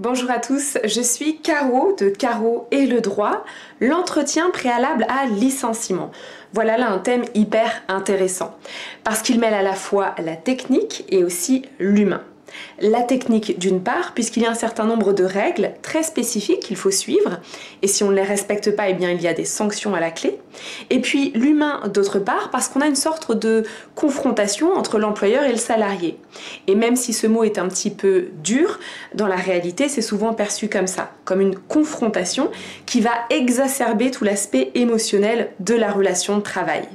Bonjour à tous, je suis Caro de Caro et le droit, l'entretien préalable à licenciement. Voilà là un thème hyper intéressant parce qu'il mêle à la fois la technique et aussi l'humain. La technique d'une part, puisqu'il y a un certain nombre de règles très spécifiques qu'il faut suivre, et si on ne les respecte pas, eh bien il y a des sanctions à la clé. Et puis l'humain d'autre part, parce qu'on a une sorte de confrontation entre l'employeur et le salarié. Et même si ce mot est un petit peu dur, dans la réalité c'est souvent perçu comme ça, comme une confrontation qui va exacerber tout l'aspect émotionnel de la relation de travail.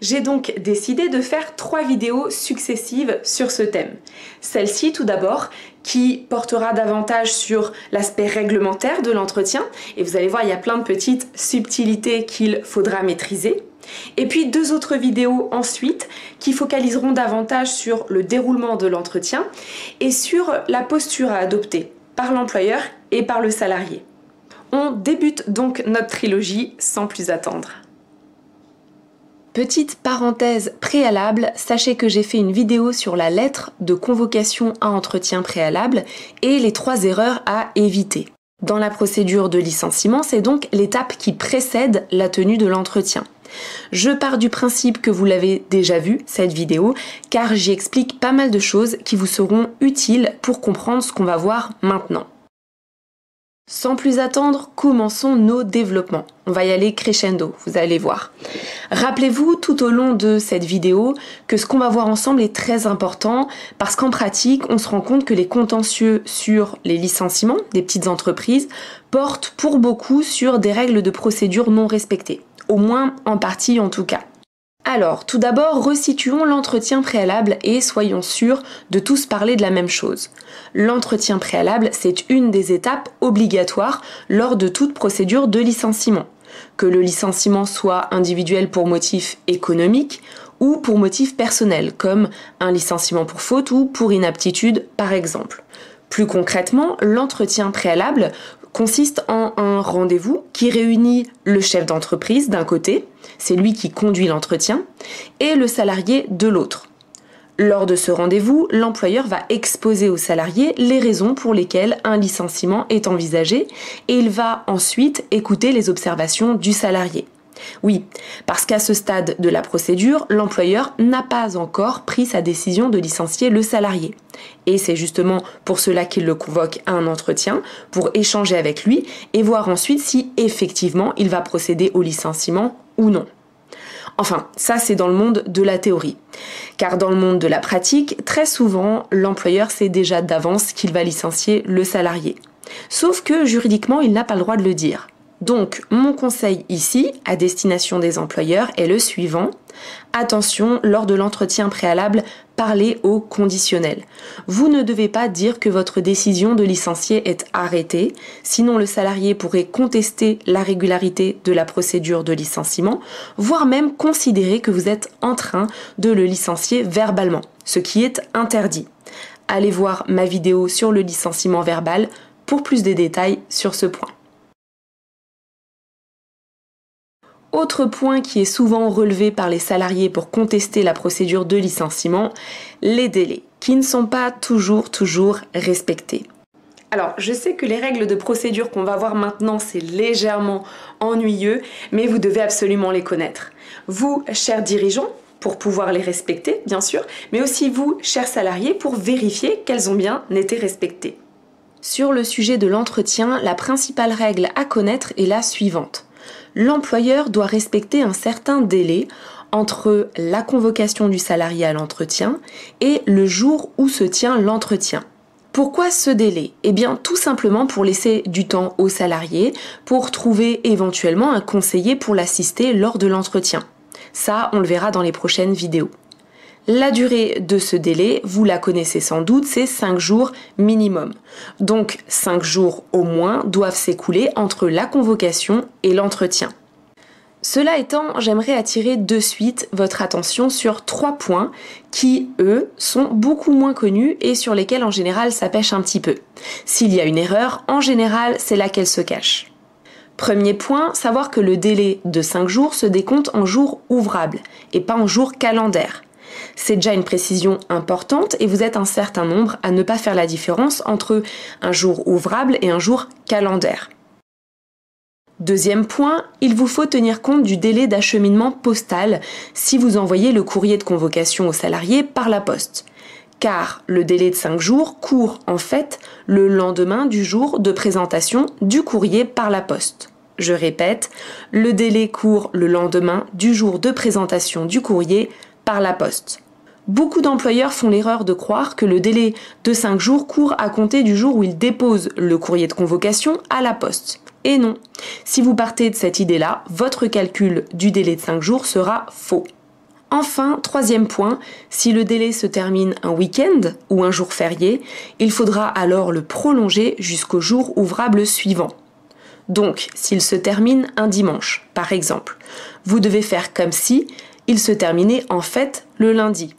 J'ai donc décidé de faire trois vidéos successives sur ce thème. Celle-ci tout d'abord qui portera davantage sur l'aspect réglementaire de l'entretien et vous allez voir il y a plein de petites subtilités qu'il faudra maîtriser. Et puis deux autres vidéos ensuite qui focaliseront davantage sur le déroulement de l'entretien et sur la posture à adopter par l'employeur et par le salarié. On débute donc notre trilogie sans plus attendre. Petite parenthèse préalable, sachez que j'ai fait une vidéo sur la lettre de convocation à entretien préalable et les trois erreurs à éviter. Dans la procédure de licenciement, c'est donc l'étape qui précède la tenue de l'entretien. Je pars du principe que vous l'avez déjà vu, cette vidéo, car j'y explique pas mal de choses qui vous seront utiles pour comprendre ce qu'on va voir maintenant. Sans plus attendre, commençons nos développements. On va y aller crescendo, vous allez voir. Rappelez-vous tout au long de cette vidéo que ce qu'on va voir ensemble est très important parce qu'en pratique, on se rend compte que les contentieux sur les licenciements des petites entreprises portent pour beaucoup sur des règles de procédure non respectées, au moins en partie en tout cas. Alors, tout d'abord, resituons l'entretien préalable et soyons sûrs de tous parler de la même chose. L'entretien préalable, c'est une des étapes obligatoires lors de toute procédure de licenciement. Que le licenciement soit individuel pour motif économique ou pour motif personnel, comme un licenciement pour faute ou pour inaptitude par exemple. Plus concrètement, l'entretien préalable consiste en un rendez-vous qui réunit le chef d'entreprise d'un côté, c'est lui qui conduit l'entretien, et le salarié de l'autre. Lors de ce rendez-vous, l'employeur va exposer au salarié les raisons pour lesquelles un licenciement est envisagé et il va ensuite écouter les observations du salarié. Oui, parce qu'à ce stade de la procédure, l'employeur n'a pas encore pris sa décision de licencier le salarié. Et c'est justement pour cela qu'il le convoque à un entretien, pour échanger avec lui et voir ensuite si effectivement il va procéder au licenciement ou non. Enfin, ça c'est dans le monde de la théorie. Car dans le monde de la pratique, très souvent, l'employeur sait déjà d'avance qu'il va licencier le salarié. Sauf que juridiquement, il n'a pas le droit de le dire. Donc, mon conseil ici, à destination des employeurs, est le suivant. Attention, lors de l'entretien préalable, parlez au conditionnel. Vous ne devez pas dire que votre décision de licencier est arrêtée, sinon le salarié pourrait contester la régularité de la procédure de licenciement, voire même considérer que vous êtes en train de le licencier verbalement, ce qui est interdit. Allez voir ma vidéo sur le licenciement verbal pour plus de détails sur ce point. Autre point qui est souvent relevé par les salariés pour contester la procédure de licenciement, les délais, qui ne sont pas toujours toujours respectés. Alors, je sais que les règles de procédure qu'on va voir maintenant, c'est légèrement ennuyeux, mais vous devez absolument les connaître. Vous, chers dirigeants, pour pouvoir les respecter, bien sûr, mais aussi vous, chers salariés, pour vérifier qu'elles ont bien été respectées. Sur le sujet de l'entretien, la principale règle à connaître est la suivante l'employeur doit respecter un certain délai entre la convocation du salarié à l'entretien et le jour où se tient l'entretien. Pourquoi ce délai? Eh bien tout simplement pour laisser du temps au salarié pour trouver éventuellement un conseiller pour l'assister lors de l'entretien. Ça, on le verra dans les prochaines vidéos. La durée de ce délai, vous la connaissez sans doute, c'est 5 jours minimum. Donc 5 jours au moins doivent s'écouler entre la convocation et l'entretien. Cela étant, j'aimerais attirer de suite votre attention sur trois points qui, eux, sont beaucoup moins connus et sur lesquels en général ça pêche un petit peu. S'il y a une erreur, en général, c'est là qu'elle se cache. Premier point, savoir que le délai de 5 jours se décompte en jours ouvrables et pas en jours calendaires. C'est déjà une précision importante et vous êtes un certain nombre à ne pas faire la différence entre un jour ouvrable et un jour calendaire. Deuxième point, il vous faut tenir compte du délai d'acheminement postal si vous envoyez le courrier de convocation aux salariés par la poste. Car le délai de 5 jours court en fait le lendemain du jour de présentation du courrier par la poste. Je répète, le délai court le lendemain du jour de présentation du courrier par la poste. Beaucoup d'employeurs font l'erreur de croire que le délai de 5 jours court à compter du jour où ils déposent le courrier de convocation à la poste. Et non, si vous partez de cette idée-là, votre calcul du délai de 5 jours sera faux. Enfin, troisième point, si le délai se termine un week-end ou un jour férié, il faudra alors le prolonger jusqu'au jour ouvrable suivant. Donc, s'il se termine un dimanche, par exemple, vous devez faire comme si il se terminait en fait le lundi,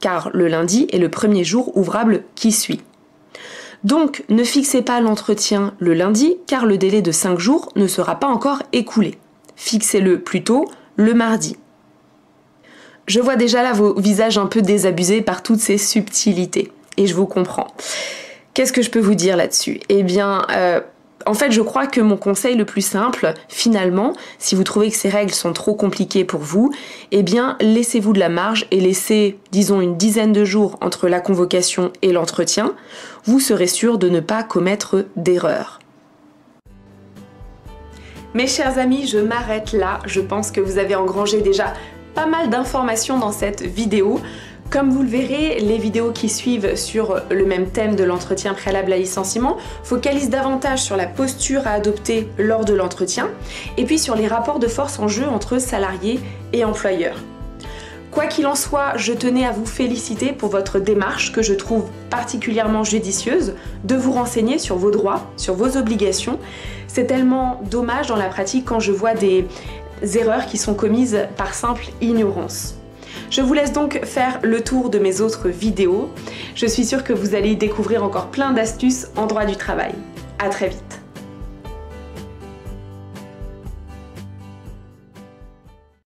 car le lundi est le premier jour ouvrable qui suit. Donc ne fixez pas l'entretien le lundi car le délai de 5 jours ne sera pas encore écoulé. Fixez-le plutôt le mardi. Je vois déjà là vos visages un peu désabusés par toutes ces subtilités et je vous comprends. Qu'est-ce que je peux vous dire là-dessus? Eh bien, euh, en fait, je crois que mon conseil le plus simple, finalement, si vous trouvez que ces règles sont trop compliquées pour vous, eh bien, laissez-vous de la marge et laissez, disons, une dizaine de jours entre la convocation et l'entretien. Vous serez sûr de ne pas commettre d'erreur. Mes chers amis, je m'arrête là. Je pense que vous avez engrangé déjà pas mal d'informations dans cette vidéo. Comme vous le verrez, les vidéos qui suivent sur le même thème de l'entretien préalable à licenciement focalisent davantage sur la posture à adopter lors de l'entretien et puis sur les rapports de force en jeu entre salariés et employeurs. Quoi qu'il en soit, je tenais à vous féliciter pour votre démarche que je trouve particulièrement judicieuse de vous renseigner sur vos droits, sur vos obligations. C'est tellement dommage dans la pratique quand je vois des erreurs qui sont commises par simple ignorance. Je vous laisse donc faire le tour de mes autres vidéos. Je suis sûre que vous allez découvrir encore plein d'astuces en droit du travail. A très vite